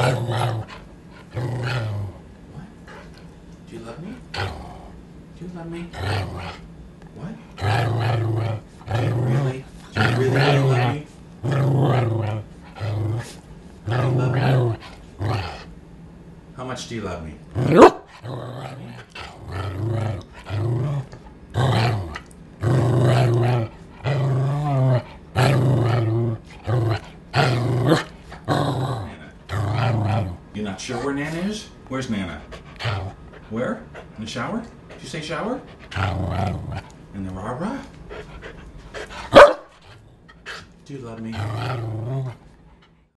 What? Do you love me? Do you love me? What? Do you really? Do you really, love me? Do you love me? How much do you love me? Nana. Not sure where Nana is? Where's Nana? Where? In the shower? Did you say shower? In the rah rah? Do you love me?